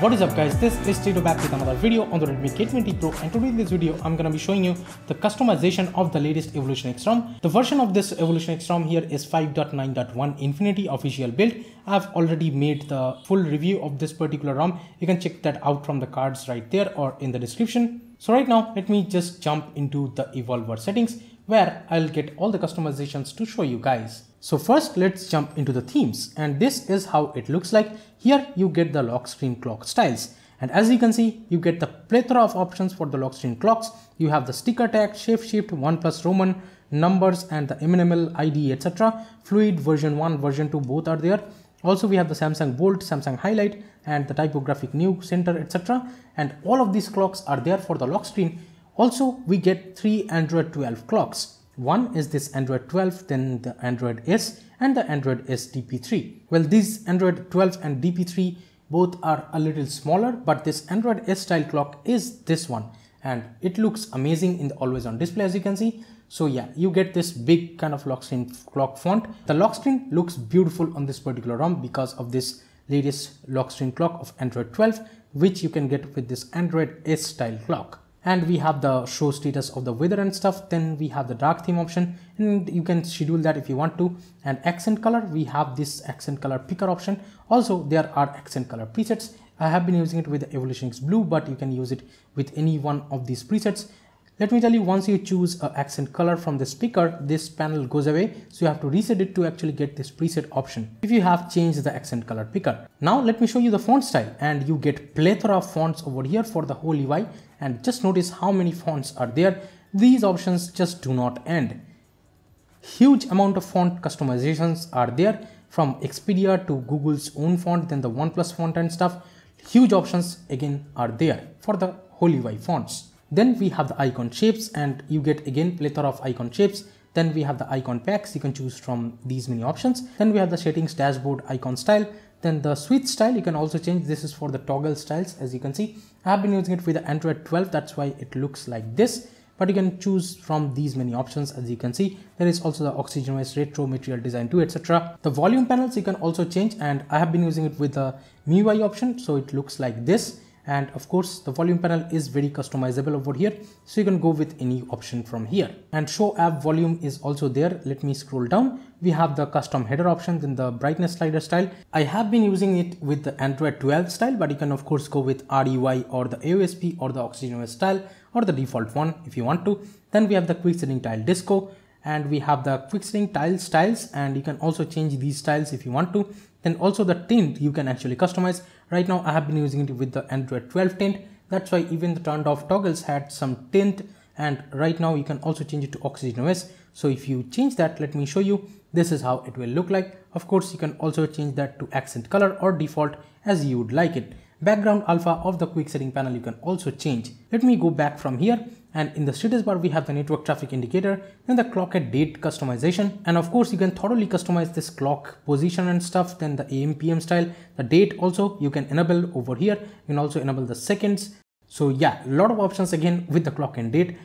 What is up guys, this is Tito back with another video on the Redmi K20 Pro and today in this video I'm gonna be showing you the customization of the latest Evolution X ROM. The version of this Evolution X ROM here is 5.9.1 Infinity official build. I've already made the full review of this particular ROM. You can check that out from the cards right there or in the description. So right now let me just jump into the Evolver settings where I'll get all the customizations to show you guys. So first let's jump into the themes and this is how it looks like. Here you get the lock screen clock styles and as you can see you get the plethora of options for the lock screen clocks. You have the sticker tag, shape shift, OnePlus Roman, numbers and the MNML ID etc. Fluid version 1, version 2 both are there. Also we have the Samsung Bolt, Samsung Highlight and the typographic new center etc. And all of these clocks are there for the lock screen. Also we get three Android 12 clocks one is this Android 12, then the Android S and the Android S DP3. Well, these Android 12 and DP3 both are a little smaller, but this Android S style clock is this one and it looks amazing in the always on display as you can see. So yeah, you get this big kind of lock screen clock font. The lock screen looks beautiful on this particular ROM because of this latest lock screen clock of Android 12, which you can get with this Android S style clock and we have the show status of the weather and stuff. Then we have the dark theme option. And you can schedule that if you want to. And accent color we have this accent color picker option. Also there are accent color presets. I have been using it with the evolution x blue but you can use it with any one of these presets let me tell you, once you choose an accent color from the speaker, this panel goes away. So you have to reset it to actually get this preset option. If you have changed the accent color picker. Now let me show you the font style and you get plethora of fonts over here for the whole UI and just notice how many fonts are there. These options just do not end. Huge amount of font customizations are there from Expedia to Google's own font, then the OnePlus font and stuff. Huge options again are there for the whole UI fonts. Then we have the icon shapes and you get again plethora of icon shapes. Then we have the icon packs. You can choose from these many options. Then we have the settings dashboard icon style. Then the switch style you can also change. This is for the toggle styles as you can see. I have been using it with the Android 12. That's why it looks like this but you can choose from these many options as you can see there is also the OxygenOS retro material design 2 etc the volume panels you can also change and i have been using it with the MIUI option so it looks like this and of course the volume panel is very customizable over here so you can go with any option from here. And show app volume is also there. Let me scroll down. We have the custom header options in the brightness slider style. I have been using it with the android 12 style but you can of course go with RUI or the aosp or the oxygenOS style or the default one if you want to. Then we have the quick setting tile disco and we have the quick setting tile styles and you can also change these styles if you want to. Then also the tint you can actually customize Right now I have been using it with the Android 12 tint. That's why even the turned off toggles had some tint and right now you can also change it to Oxygen OS. So if you change that, let me show you. This is how it will look like. Of course, you can also change that to accent color or default as you would like it. Background alpha of the quick setting panel you can also change. Let me go back from here and in the status bar we have the network traffic indicator then the clock at date customization. And of course you can thoroughly customize this clock position and stuff then the am pm style. The date also you can enable over here. You can also enable the seconds. So yeah a lot of options again with the clock and date.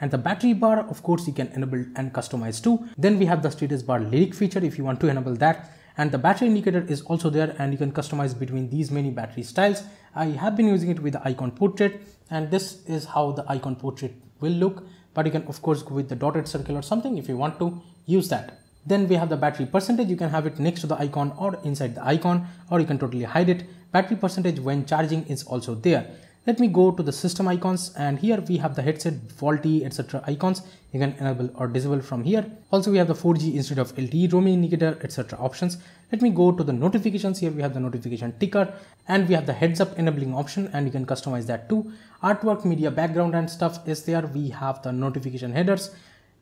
And the battery bar of course you can enable and customize too. Then we have the status bar lyric feature if you want to enable that and the battery indicator is also there and you can customize between these many battery styles. I have been using it with the icon portrait and this is how the icon portrait will look. But you can of course go with the dotted circle or something if you want to use that. Then we have the battery percentage. You can have it next to the icon or inside the icon or you can totally hide it. Battery percentage when charging is also there let me go to the system icons and here we have the headset, faulty, etc. icons. You can enable or disable from here. Also we have the 4G instead of LTE roaming indicator, etc. options. Let me go to the notifications. Here we have the notification ticker and we have the heads up enabling option and you can customize that too. Artwork, media background and stuff is there. We have the notification headers.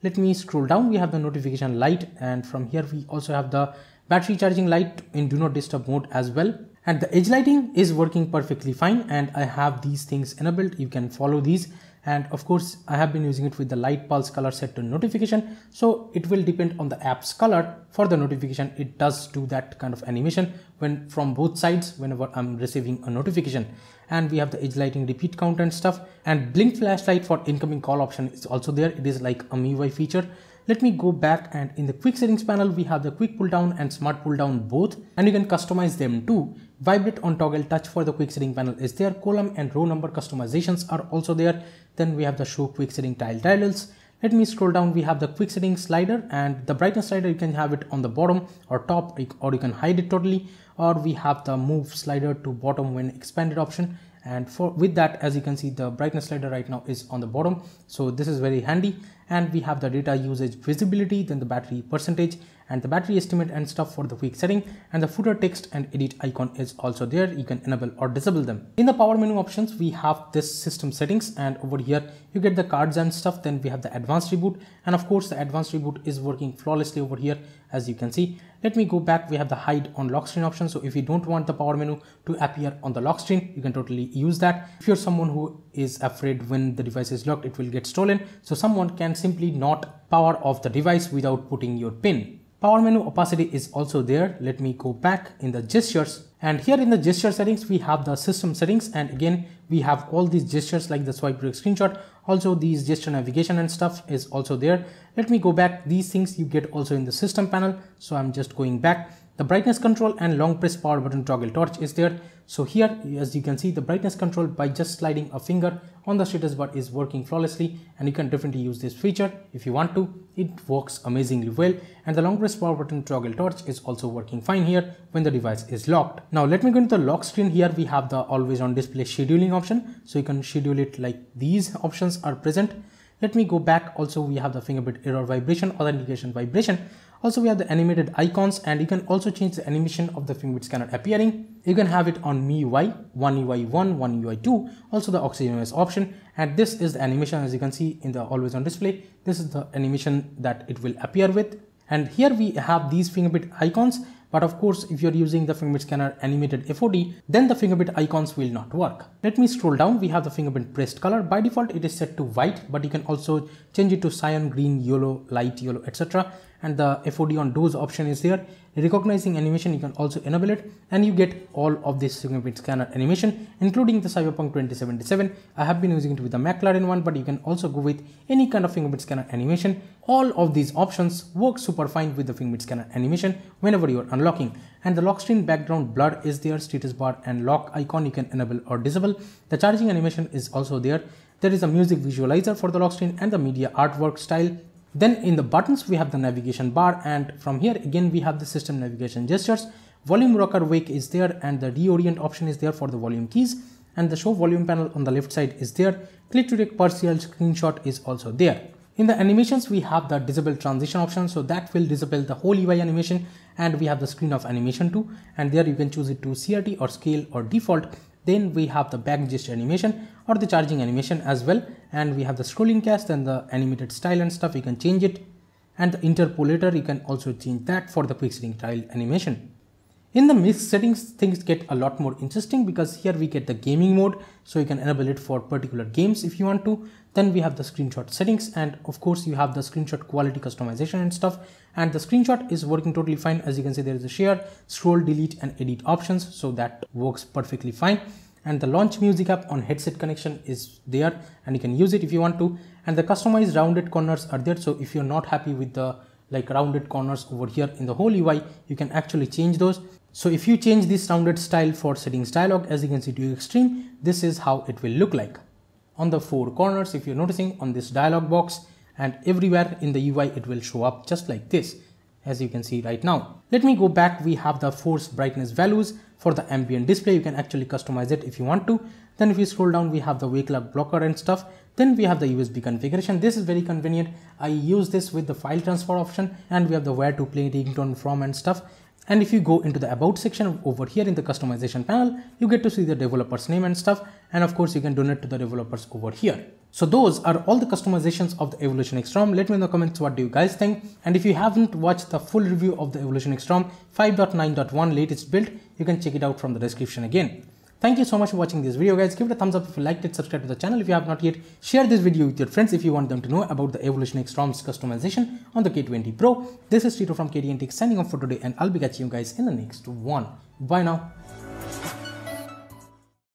Let me scroll down. We have the notification light and from here we also have the battery charging light in do not disturb mode as well and the edge lighting is working perfectly fine and I have these things enabled. You can follow these. And of course I have been using it with the light pulse color set to notification. So it will depend on the app's color. For the notification it does do that kind of animation when from both sides whenever I'm receiving a notification. And we have the edge lighting repeat count and stuff. And blink flashlight for incoming call option is also there. It is like a MIUI feature. Let me go back and in the quick settings panel, we have the quick pull down and smart pull down both, and you can customize them too. Vibrate on toggle touch for the quick setting panel is there. Column and row number customizations are also there. Then we have the show quick setting tile tiles. Let me scroll down. We have the quick setting slider and the brightness slider. You can have it on the bottom or top or you can hide it totally. Or we have the move slider to bottom when expanded option and for with that as you can see the brightness slider right now is on the bottom so this is very handy and we have the data usage visibility then the battery percentage and the battery estimate and stuff for the quick setting and the footer text and edit icon is also there. You can enable or disable them. In the power menu options we have this system settings and over here you get the cards and stuff. Then we have the advanced reboot and of course the advanced reboot is working flawlessly over here as you can see. Let me go back. We have the hide on lock screen option. So if you don't want the power menu to appear on the lock screen you can totally use that. If you're someone who is afraid when the device is locked it will get stolen. So someone can simply not power off the device without putting your pin Power menu opacity is also there. Let me go back in the gestures and here in the gesture settings, we have the system settings and again, we have all these gestures like the swipe to screenshot. Also these gesture navigation and stuff is also there. Let me go back. These things you get also in the system panel. So I'm just going back. The brightness control and long press power button toggle torch is there. So here, as you can see, the brightness control by just sliding a finger on the status bar is working flawlessly and you can definitely use this feature if you want to. It works amazingly well and the long press power button toggle torch is also working fine here when the device is locked. Now let me go into the lock screen. Here we have the always on display scheduling option. So you can schedule it like these options are present. Let me go back. Also, we have the fingerprint error vibration, authentication vibration. Also, we have the animated icons and you can also change the animation of the fingerprint scanner appearing. You can have it on MIUI, One UI 1, One UI 2, also the OxygenOS option. And this is the animation as you can see in the always on display. This is the animation that it will appear with. And here we have these fingerprint icons but of course, if you're using the fingerprint scanner animated FOD, then the fingerprint icons will not work. Let me scroll down. We have the fingerprint pressed color. By default, it is set to white, but you can also change it to cyan, green, yellow, light yellow, etc. And the FOD on those option is there. Recognizing animation you can also enable it and you get all of this fingerprint scanner animation including the cyberpunk 2077 i have been using it with the mclaren one but you can also go with any kind of fingerprint scanner animation. All of these options work super fine with the fingerprint scanner animation whenever you're unlocking. And the lock screen background blur is there status bar and lock icon you can enable or disable. The charging animation is also there. There is a music visualizer for the lock screen and the media artwork style then in the buttons, we have the navigation bar and from here again, we have the system navigation gestures. Volume rocker wake is there and the reorient option is there for the volume keys and the show volume panel on the left side is there. Click to take partial screenshot is also there. In the animations, we have the disable transition option. So that will disable the whole UI animation and we have the screen of animation too. And there you can choose it to CRT or scale or default. Then we have the back gesture animation or the charging animation as well. And we have the scrolling cast and the animated style and stuff. You can change it. And the interpolator, you can also change that for the quick setting tile animation. In the mix settings, things get a lot more interesting because here we get the gaming mode. So you can enable it for particular games if you want to. Then we have the screenshot settings and of course you have the screenshot quality customization and stuff. And the screenshot is working totally fine. As you can see, there is a share, scroll, delete and edit options. So that works perfectly fine. And the launch music app on headset connection is there and you can use it if you want to. And the customized rounded corners are there. So if you're not happy with the like rounded corners over here in the whole UI, you can actually change those. So if you change this rounded style for settings dialog, as you can see to extreme, this is how it will look like. On the four corners, if you're noticing on this dialog box and everywhere in the UI, it will show up just like this, as you can see right now. Let me go back. We have the force brightness values for the ambient display. You can actually customize it if you want to. Then if you scroll down, we have the wake lock blocker and stuff. Then we have the USB configuration. This is very convenient. I use this with the file transfer option and we have the where to play ringtone from and stuff. And if you go into the about section over here in the customization panel, you get to see the developer's name and stuff. And of course you can donate to the developers over here. So those are all the customizations of the Evolution X-ROM. Let me know in the comments what do you guys think. And if you haven't watched the full review of the Evolution X-ROM 5.9.1 latest build, you can check it out from the description again. Thank you so much for watching this video guys. Give it a thumbs up if you liked it, subscribe to the channel if you have not yet. Share this video with your friends if you want them to know about the Evolution X-ROM's customization on the K20 Pro. This is Tito from KTN Tech signing off for today and I'll be catching you guys in the next one. Bye now.